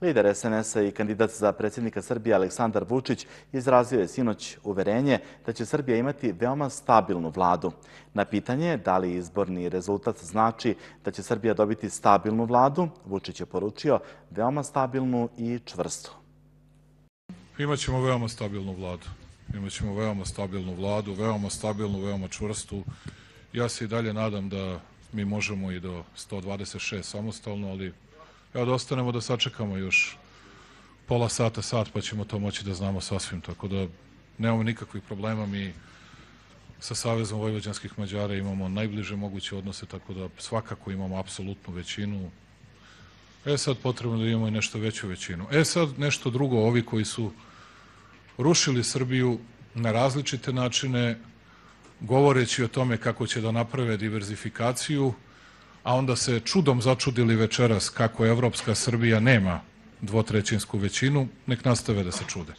Lider SNS-a i kandidat za predsjednika Srbije Aleksandar Vučić izrazio je sinoć uverenje da će Srbija imati veoma stabilnu vladu. Na pitanje da li izborni rezultat znači da će Srbija dobiti stabilnu vladu, Vučić je poručio veoma stabilnu i čvrstu. Imaćemo veoma stabilnu vladu. Imaćemo veoma stabilnu vladu, veoma stabilnu, veoma čvrstu. Ja se i dalje nadam da mi možemo i do 126 samostalno, ali Evo da ostanemo da sačekamo još pola sata, sat, pa ćemo to moći da znamo sasvim. Tako da nemamo nikakvih problema. Mi sa Savezom Vojvođanskih Mađara imamo najbliže moguće odnose, tako da svakako imamo apsolutnu većinu. E sad potrebno da imamo i nešto veću većinu. E sad nešto drugo, ovi koji su rušili Srbiju na različite načine, govoreći o tome kako će da naprave diverzifikaciju, a onda se čudom začudili večeras kako Evropska Srbija nema dvotrećinsku većinu, nek nastave da se čude.